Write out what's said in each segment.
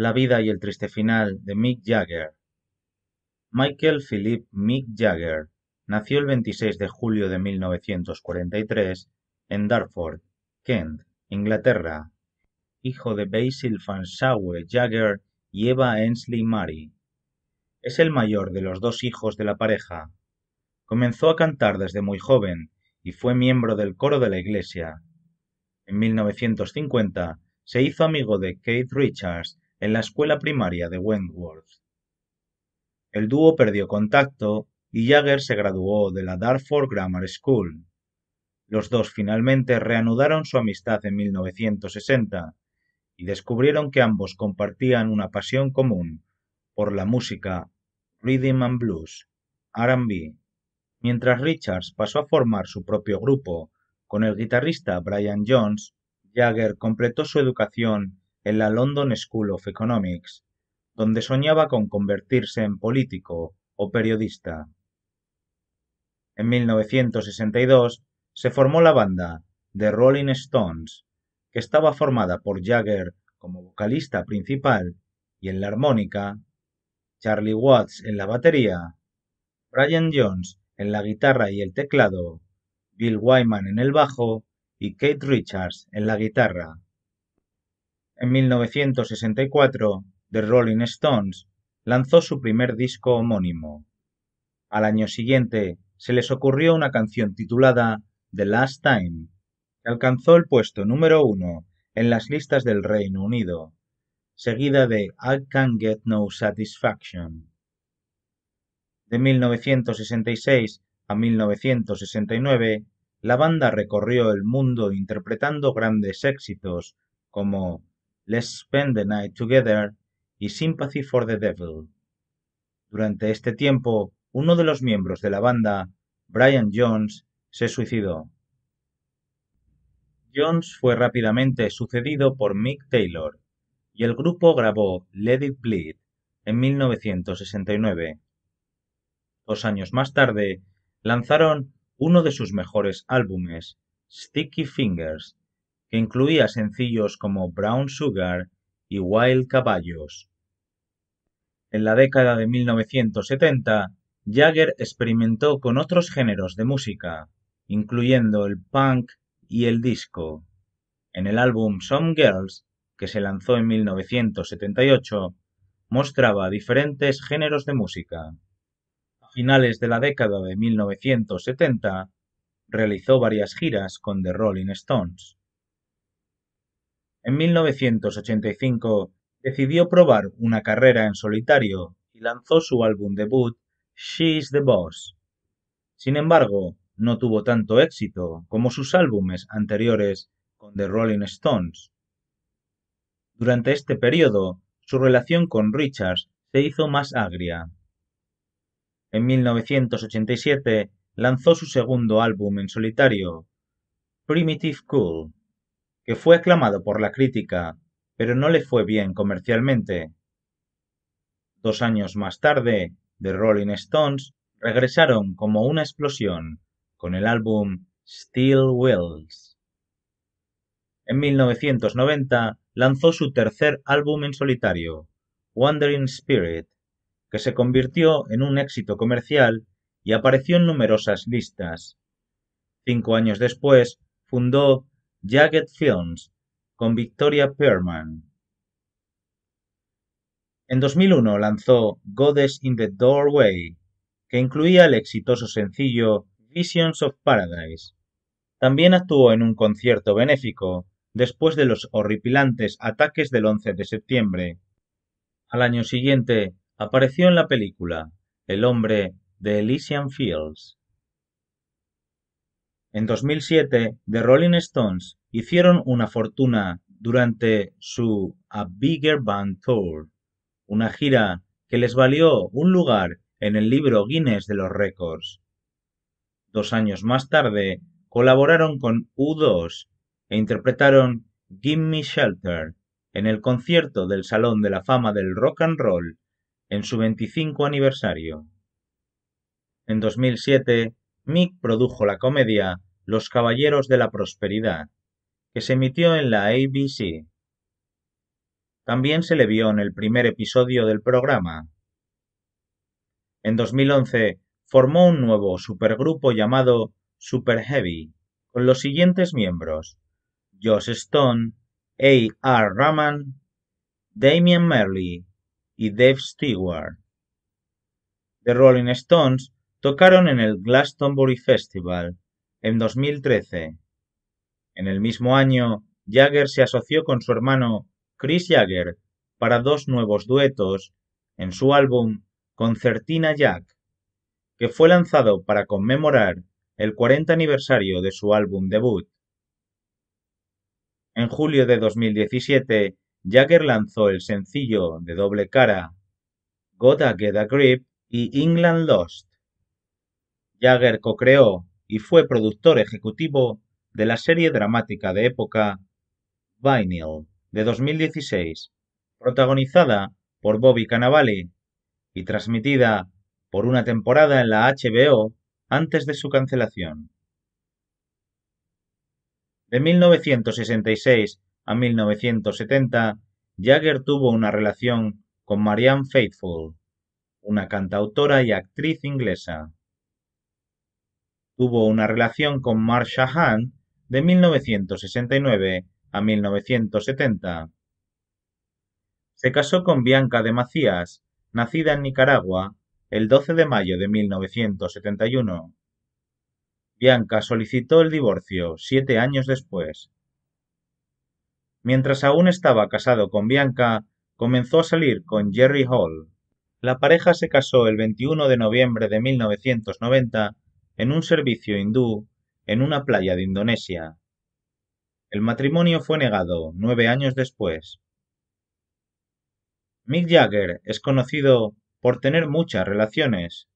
La vida y el triste final de Mick Jagger. Michael Philip Mick Jagger nació el 26 de julio de 1943 en Dartford, Kent, Inglaterra, hijo de Basil Fanshawe Jagger y Eva Ensley Murray. Es el mayor de los dos hijos de la pareja. Comenzó a cantar desde muy joven y fue miembro del coro de la iglesia. En 1950 se hizo amigo de Keith Richards en la escuela primaria de Wentworth. El dúo perdió contacto y Jagger se graduó de la Dartford Grammar School. Los dos finalmente reanudaron su amistad en 1960 y descubrieron que ambos compartían una pasión común por la música rhythm and blues, R&B. Mientras Richards pasó a formar su propio grupo con el guitarrista Brian Jones, Jagger completó su educación en la London School of Economics, donde soñaba con convertirse en político o periodista. En 1962 se formó la banda The Rolling Stones, que estaba formada por Jagger como vocalista principal y en la armónica, Charlie Watts en la batería, Brian Jones en la guitarra y el teclado, Bill Wyman en el bajo y Kate Richards en la guitarra. En 1964, The Rolling Stones lanzó su primer disco homónimo. Al año siguiente, se les ocurrió una canción titulada The Last Time, que alcanzó el puesto número uno en las listas del Reino Unido, seguida de I Can't Get No Satisfaction. De 1966 a 1969, la banda recorrió el mundo interpretando grandes éxitos como Let's Spend the Night Together y Sympathy for the Devil. Durante este tiempo, uno de los miembros de la banda, Brian Jones, se suicidó. Jones fue rápidamente sucedido por Mick Taylor, y el grupo grabó Let It Bleed en 1969. Dos años más tarde, lanzaron uno de sus mejores álbumes, Sticky Fingers, que incluía sencillos como Brown Sugar y Wild Caballos. En la década de 1970, Jagger experimentó con otros géneros de música, incluyendo el punk y el disco. En el álbum Some Girls, que se lanzó en 1978, mostraba diferentes géneros de música finales de la década de 1970, realizó varias giras con The Rolling Stones. En 1985 decidió probar una carrera en solitario y lanzó su álbum debut She's the Boss. Sin embargo, no tuvo tanto éxito como sus álbumes anteriores con The Rolling Stones. Durante este periodo, su relación con Richards se hizo más agria. En 1987 lanzó su segundo álbum en solitario, Primitive Cool, que fue aclamado por la crítica, pero no le fue bien comercialmente. Dos años más tarde, The Rolling Stones regresaron como una explosión con el álbum Steel Wheels. En 1990 lanzó su tercer álbum en solitario, Wandering Spirit, que se convirtió en un éxito comercial y apareció en numerosas listas. Cinco años después fundó Jagged Films con Victoria Pearman. En 2001 lanzó Goddess in the Doorway, que incluía el exitoso sencillo Visions of Paradise. También actuó en un concierto benéfico después de los horripilantes ataques del 11 de septiembre. Al año siguiente Apareció en la película El hombre de Elysian Fields. En 2007, The Rolling Stones hicieron una fortuna durante su A Bigger Band Tour, una gira que les valió un lugar en el libro Guinness de los récords. Dos años más tarde, colaboraron con U2 e interpretaron Give Me Shelter en el concierto del Salón de la Fama del Rock and Roll en su 25 aniversario. En 2007, Mick produjo la comedia Los Caballeros de la Prosperidad, que se emitió en la ABC. También se le vio en el primer episodio del programa. En 2011 formó un nuevo supergrupo llamado Super Heavy, con los siguientes miembros: Josh Stone, A. R. Rahman, Damian Merle y Dave Stewart. The Rolling Stones tocaron en el Glastonbury Festival en 2013. En el mismo año, Jagger se asoció con su hermano Chris Jagger para dos nuevos duetos en su álbum Concertina Jack, que fue lanzado para conmemorar el 40 aniversario de su álbum debut. En julio de 2017, Jagger lanzó el sencillo de doble cara Gotta Get a Grip y England Lost. Jagger co-creó y fue productor ejecutivo de la serie dramática de época Vinyl de 2016, protagonizada por Bobby Cannavale y transmitida por una temporada en la HBO antes de su cancelación. De 1966 a 1970, Jagger tuvo una relación con Marianne Faithfull, una cantautora y actriz inglesa. Tuvo una relación con Marsha Hunt de 1969 a 1970. Se casó con Bianca de Macías, nacida en Nicaragua el 12 de mayo de 1971. Bianca solicitó el divorcio siete años después. Mientras aún estaba casado con Bianca, comenzó a salir con Jerry Hall. La pareja se casó el 21 de noviembre de 1990 en un servicio hindú en una playa de Indonesia. El matrimonio fue negado nueve años después. Mick Jagger es conocido por tener muchas relaciones.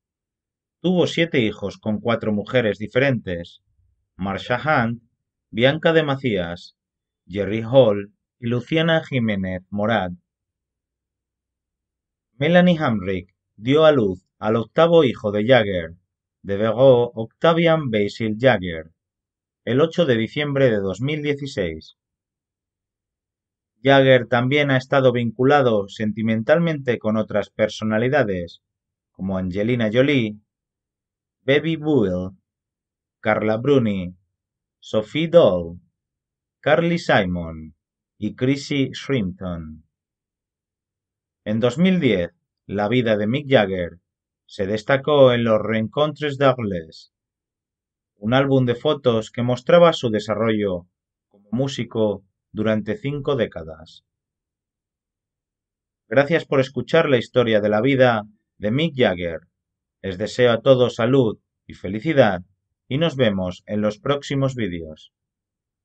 Tuvo siete hijos con cuatro mujeres diferentes: Marsha Hunt, Bianca de Macías, Jerry Hall y Luciana Jiménez Morad. Melanie Hamrick dio a luz al octavo hijo de Jagger, de Octavian Basil Jagger, el 8 de diciembre de 2016. Jagger también ha estado vinculado sentimentalmente con otras personalidades, como Angelina Jolie, Baby Buell, Carla Bruni, Sophie Doll, Carly Simon y Chrissy Shrimpton. En 2010, la vida de Mick Jagger se destacó en los Rencontres d'Arles, un álbum de fotos que mostraba su desarrollo como músico durante cinco décadas. Gracias por escuchar la historia de la vida de Mick Jagger. Les deseo a todos salud y felicidad y nos vemos en los próximos vídeos.